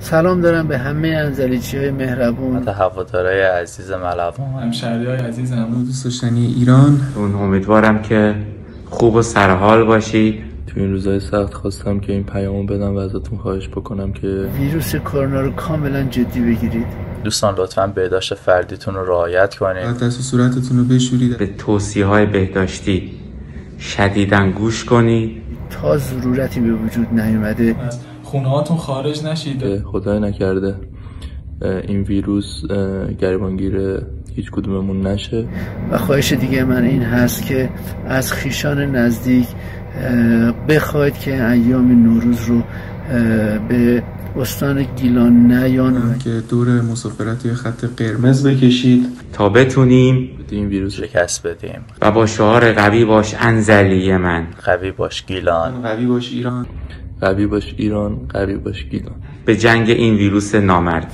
سلام دارم به همه انزلیچی های مهربون هوادارای عزیز ملوان. همشهری های عزیزم دوست داشتنی ایران. اون امیدوارم که خوب و سرحال باشید تو این روزهای سخت خواستم که این پیامو بدم و ازتون خواهش بکنم که ویروس کرونا رو کاملا جدی بگیرید. دوستان لطفا بهداشت فردیتون رو رعایت کنید. دست و صورتتون رو بشورید. به توصیه های بهداشتی شدیدن گوش کنید تا ضرورتی به وجود نیومده. خونه هاتون خارج نشید. خدای نکرده. این ویروس گریبانگیر هیچ کدوممون نشه. و خواهش دیگه من این هست که از خیشان نزدیک بخواید که ایام نوروز رو به استان گیلان نیان که دور مسافرت خط قرمز بکشید. تا بتونیم. این ویروس شکست بدیم. و با شعار قوی باش انزلی من. قوی باش گیلان. قوی باش ایران. قوی باش ایران قوی باش گیلان. به جنگ این ویروس نامرد.